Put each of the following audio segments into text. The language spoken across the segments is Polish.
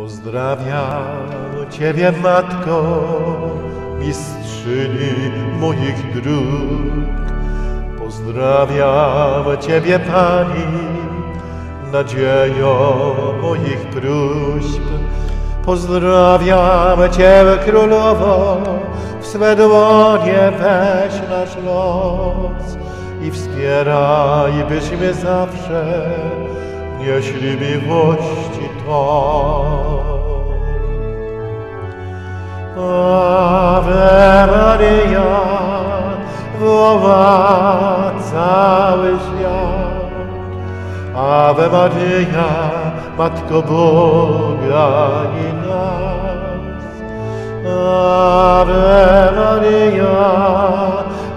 Pozdrawiam Ciebie, Matko, mistrzyni moich dróg. Pozdrawiam Ciebie, Pani, nadziejo moich próśb. Pozdrawiam Cię, Królowo, w swe dłonie weź nasz los i wspieraj, byśmy zawsze nieśli miłości to. Ave Maria, woła cały świat. Ave Maria, Matko Boga i nas. Ave Maria,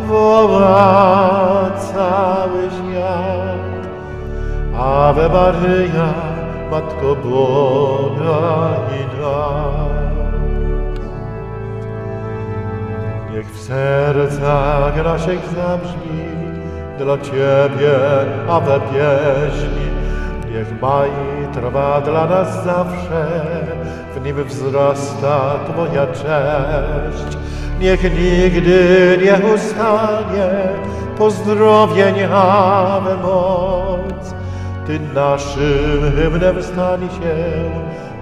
woła cały świat. Ave Maria, Matko Boga i nas. Sercach naszych zabrzmi dla Ciebie Ave pieśni. Niech maj trwa dla nas zawsze, w nim wzrasta Twoja cześć. Niech nigdy nie ustanie pozdrowień Ave moc. Ty naszym hymnem stań się,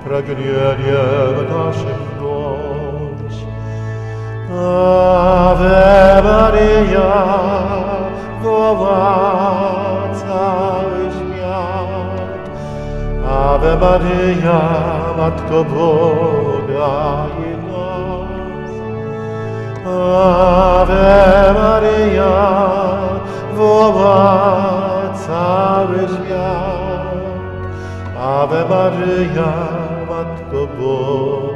pragnieniem naszym Maria, woła cały świat. Ave Maria, Matko Boga i nas. Ave Maria, woła cały świat. Ave Maria, Matko Boga